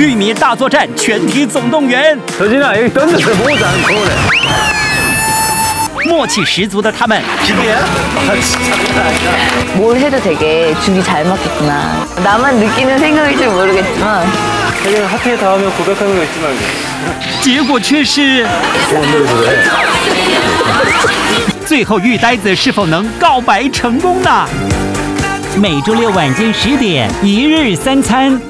玉米大作战全体总动员。小心啊，真的是不长粗的。默契十足的他们，几点뭘해도 되게 준비잘먹겠구나나만结果却是最后玉呆子是否能告白成功呢？每周六晚间十点，一日三餐。